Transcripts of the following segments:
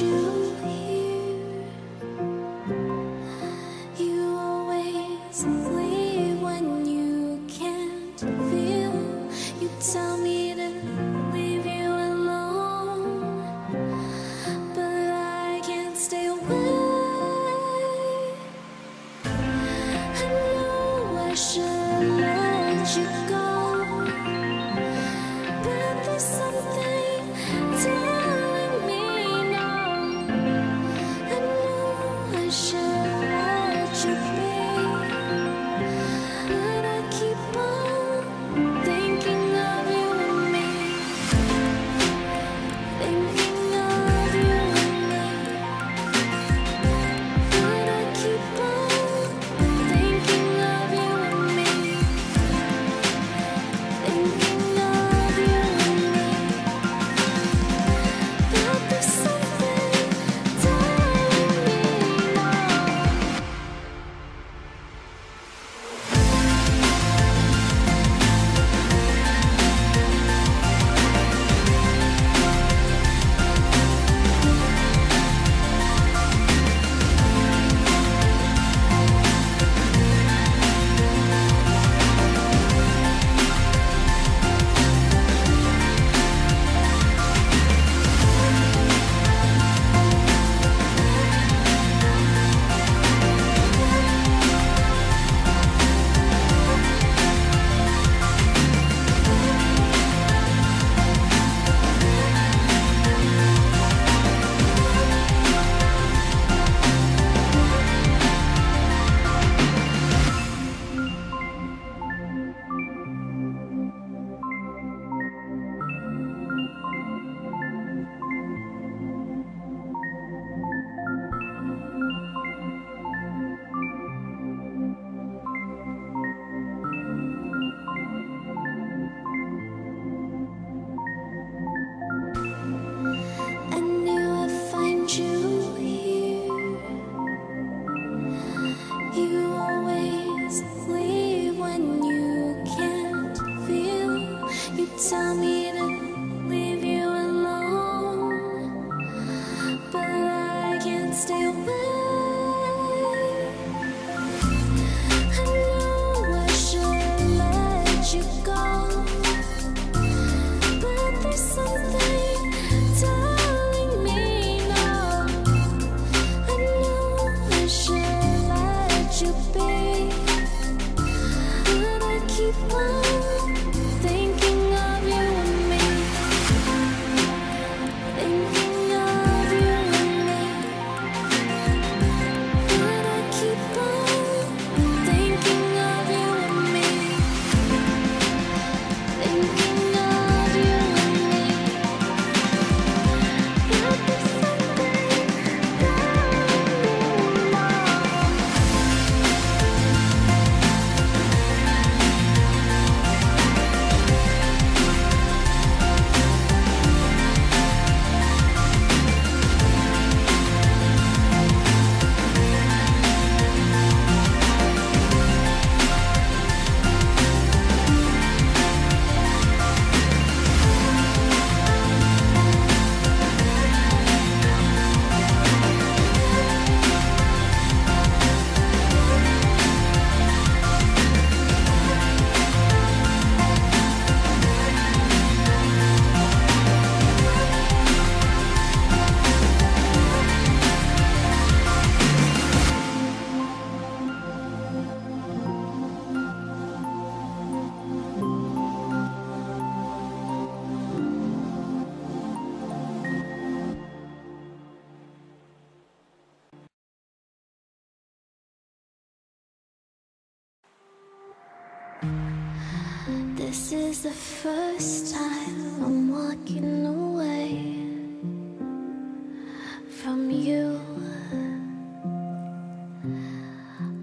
you. the first time I'm walking away from you.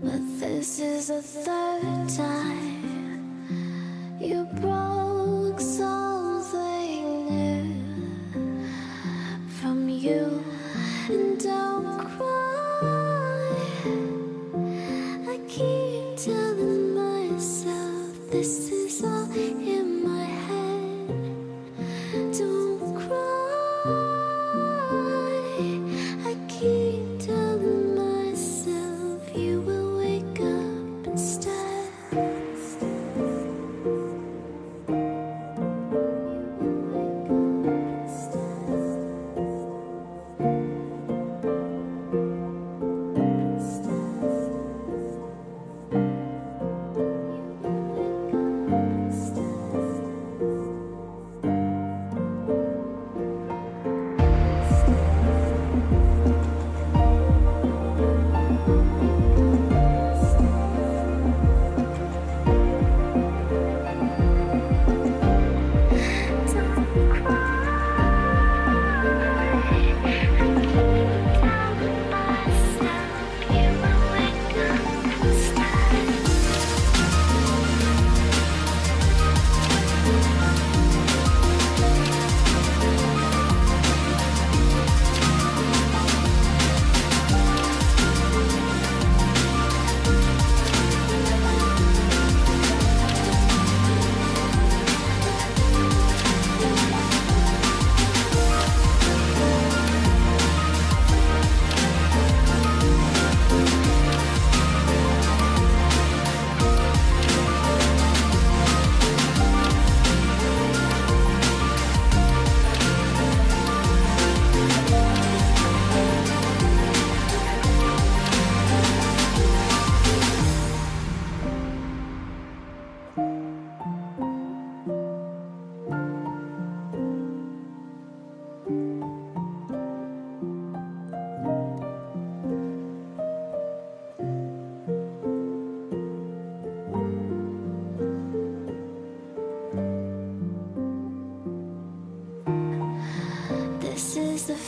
But this is the third time you broke something new from you. And don't cry. I keep telling myself this is all.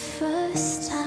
First time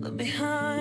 Look behind.